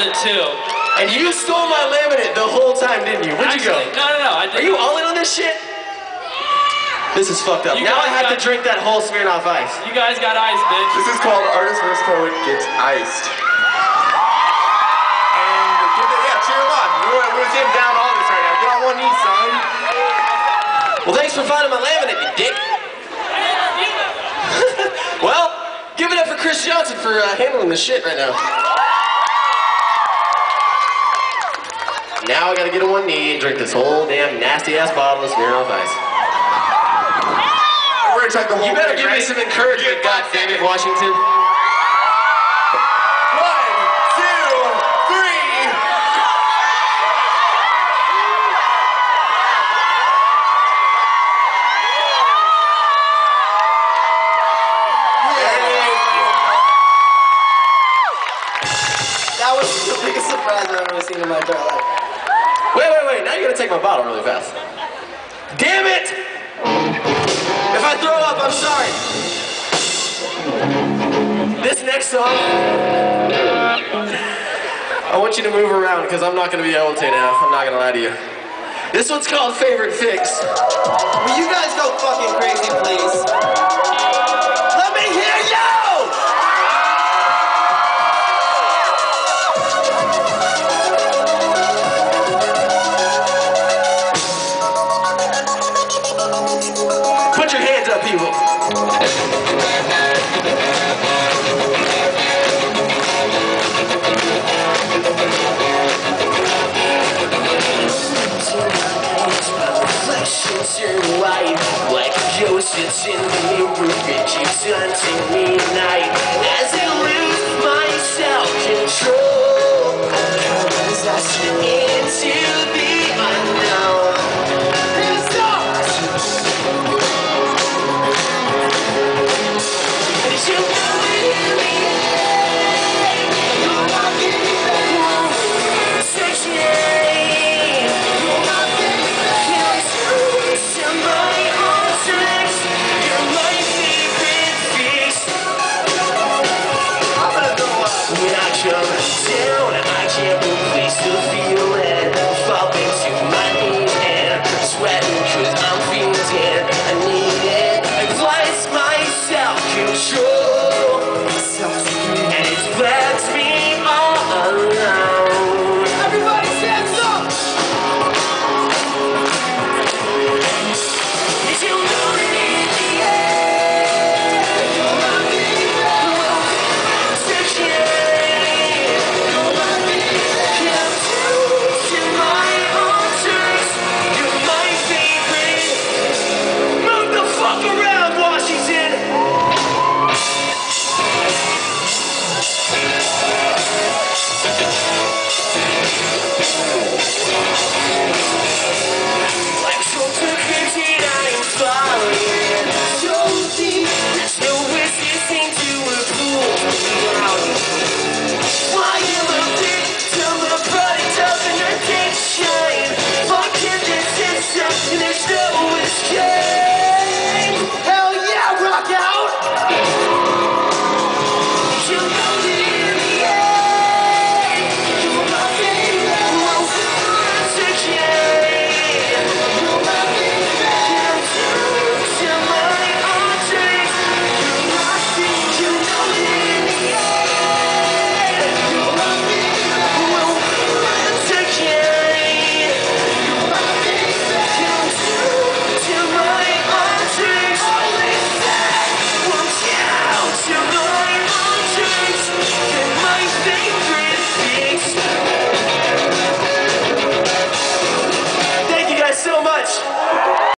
it too. And you stole my laminate the whole time, didn't you? Where'd you go? no, no, no. I Are you all in on this shit? This is fucked up. You now I guys have to drink that whole Smirnoff Ice. You guys got ice, bitch. This is called Artist vs. Poet Gets Iced. And give it, yeah, cheer him on. We're, we're him down all this right now. Get on one knee, son. Well, thanks for finding my laminate, you dick. well, give it up for Chris Johnson for uh, handling the shit right now. Now I gotta get on one knee and drink this whole damn nasty ass bottle of Smirnoff Ice. We're gonna check the whole You better thing, give me some encouragement, God damn it, Washington. One, two, three. That was the biggest surprise I've ever seen in my entire life. Wait, wait, wait. Now you're gonna take my bottle really fast. Damn it! If I throw up, I'm sorry. This next song, I want you to move around because I'm not gonna be able to now. I'm not gonna lie to you. This one's called Favorite Fix. Will you in the mirror, it keeps haunting me at night As I lose my self-control As I slip into the unknown It's dark. It's you